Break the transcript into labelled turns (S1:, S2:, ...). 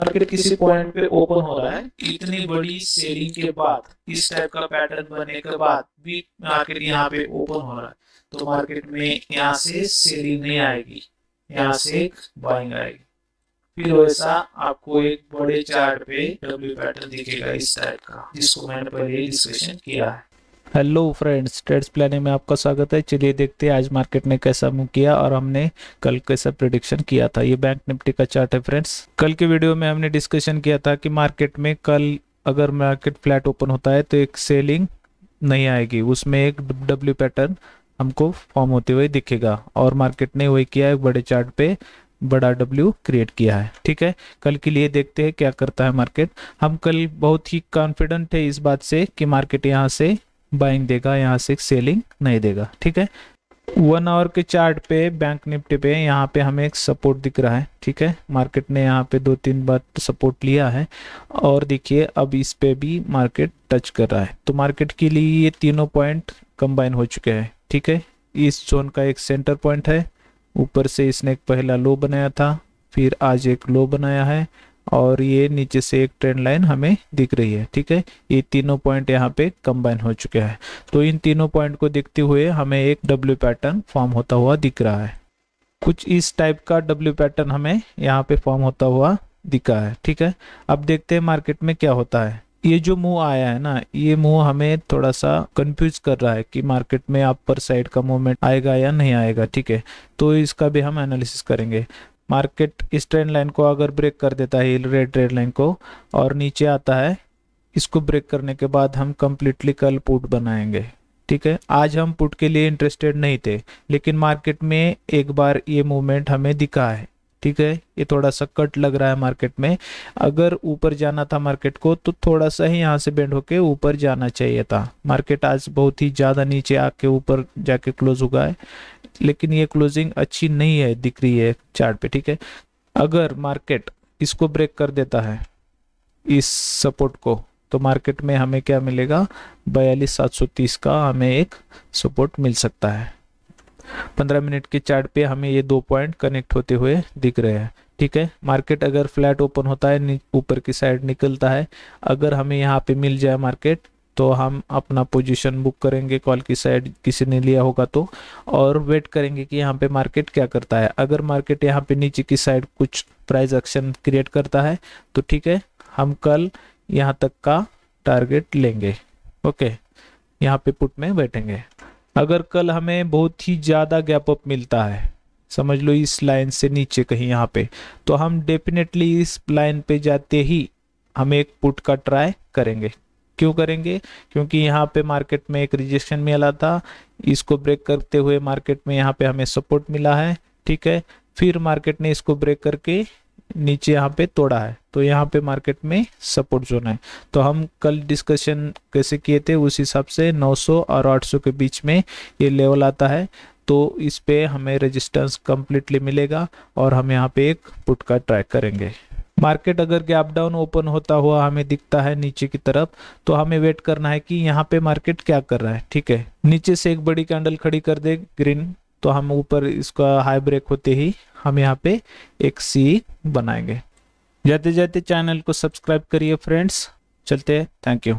S1: Market किसी point पे open हो रहा है, इतनी बड़ी सेलिंग के बाद, इस टाइप का पैटर्न बनने के बाद भी मार्केट यहाँ पे ओपन हो रहा है। तो मार्केट में यहाँ से सेलिंग नहीं आएगी, यहाँ से बाइंग आएगी। फिर वैसा आपको एक बड़े चार्ट पे डब्ल्यू पैटर्न दिखेगा इस टाइप का, जिसको मैंने पहले डिस्कशन किया है।
S2: हेलो फ्रेंड्स ट्रेड्स प्लानिंग में आपका स्वागत है। चलिए देखते हैं आज मार्केट ने कैसा मूव किया और हमने कल कैसा प्रिडिक्शन किया था। ये बैंक निफ्टी का चार्ट है फ्रेंड्स कल के वीडियो में हमने डिस्कशन किया था कि मार्केट में कल अगर मार्केट फ्लैट ओपन होता है तो एक सेलिंग नहीं आएगी। उसमें एक डब्ल्यू पैटर्न हमको फॉर्म होते हुए दिखेगा और मार्केट ने वही किया है बड़े चार्ट पे बड़ा डब्ल्यू क्रिएट किया है। ठीक है? कल के लिए देखते हैं क्या करता है मार्केट हम कल बहुत ही कॉन्फिडेंट है इस बात से कि मार्केट यहाँ से बाइंग देगा, यहाँ से सेलिंग नहीं देगा, ठीक है? वन आवर के चार्ट पे बैंक निफ्टी पे, यहाँ पे हमें एक सपोर्ट दिख रहा है, ठीक है? मार्केट ने यहाँ पे दो तीन बार सपोर्ट लिया है, और देखिए, अब इस पे भी मार्केट टच कर रहा है। तो मार्केट के लिए ये तीनों पॉइंट कंबाइन हो चुके हैं, ठीक है? इस जोन का एक सेंटर पॉइंट है, ऊपर से इसने एक पहला लो बनाया था, फिर आज एक लो बनाया है और ये नीचे से एक ट्रेंड लाइन हमें दिख रही है, ठीक है? ये तीनों पॉइंट यहाँ पे कंबाइन हो चुके हैं। तो इन तीनों पॉइंट को देखते हुए हमें एक डब्ल्यू पैटर्न फॉर्म होता हुआ दिख रहा है। कुछ इस टाइप का डब्ल्यू पैटर्न हमें यहाँ पे फॉर्म होता हुआ दिखा है, ठीक है? अब देखते हैं मार्केट में क्या होता है। ये जो मूव आया है ना, ये मूव हमें थोड़ा सा कंफ्यूज कर रहा है कि मार्केट में अपर साइड का मूवमेंट आएगा या नहीं आएगा, ठीक है? तो इसका भी हम एनालिसिस करेंगे। मार्केट इस ट्रेंड लाइन को अगर ब्रेक कर देता है रेड ट्रेंड लाइन को, और नीचे आता है, इसको ब्रेक करने के बाद हम कंप्लीटली कल पुट बनाएँगे। ठीक है? आज हम पुट के लिए इंटरेस्टेड नहीं थे, लेकिन मार्केट में एक बार ये मूवमेंट हमें दिखा है। ठीक है? ये थोड़ा सा कट लग रहा है मार्केट में। अगर ऊपर जाना था मार्केट को तो थोड़ा सा ही यहाँ से बेंड होके ऊपर जाना चाहिए था। मार्केट आज बहुत ही ज़्यादा नीचे आके ऊपर जाके क्लोज हुआ है। लेकिन ये क्लोजिंग अच्छी नहीं है, दिख रही है चार्ट पे, ठीक है? अगर मार्केट इसको ब्रेक कर देता है, इस सपोर्ट को तो मार्केट में हमें क्या मिलेगा? बयालीस सात सौ तीस का हमें एक सपोर्ट मिल सकता है। पंद्रह मिनट के चार्ट पे हमें ये दो पॉइंट कनेक्ट होते हुए दिख रहे हैं, ठीक है? मार्केट अगर फ्लैट ओपन होता है ऊपर की साइड निकलता है, अगर हमें यहाँ पे मिल जाए मार्केट तो हम अपना पोजीशन बुक करेंगे कॉल की साइड किसी ने लिया होगा तो और वेट करेंगे कि यहाँ पे मार्केट क्या करता है। अगर मार्केट यहाँ पे नीचे की साइड कुछ प्राइस एक्शन क्रिएट करता है तो ठीक है, हम कल यहाँ तक का टारगेट लेंगे। ओके यहाँ पे पुट में बैठेंगे। अगर कल हमें बहुत ही ज़्यादा गैप अप मिलता है, समझ लो इस लाइन से नीचे कहीं यहाँ पे तो हम डेफिनेटली इस लाइन पे जाते ही हम एक पुट का ट्राई करेंगे। क्यों करेंगे? क्योंकि यहाँ पे मार्केट में एक रिजेक्शन मिला था। इसको ब्रेक करते हुए मार्केट में यहाँ पे हमें सपोर्ट मिला है, ठीक है? फिर मार्केट ने इसको ब्रेक करके नीचे यहाँ पे तोड़ा है। तो यहाँ पे मार्केट में सपोर्ट जोन है। तो हम कल डिस्कशन कैसे किए थे, उस हिसाब से 900 और 800 के बीच में ये लेवल आता है। तो इस पे हमें रेजिस्टेंस कंप्लीटली मिलेगा और हम यहाँ पे एक पुट का ट्रैक करेंगे। मार्केट अगर गैप डाउन ओपन होता हुआ हमें दिखता है नीचे की तरफ़ तो हमें वेट करना है कि यहाँ पे मार्केट क्या कर रहा है, ठीक है? नीचे से एक बड़ी कैंडल खड़ी कर दे, ग्रीन तो हम ऊपर इसका हाई ब्रेक होते ही हम यहाँ पे एक सी बनाएँगे। जाते जाते चैनल को सब्सक्राइब करिए फ्रेंड्स। चलते हैं। Thank you.